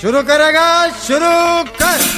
शुरू करेगा शुरू कर।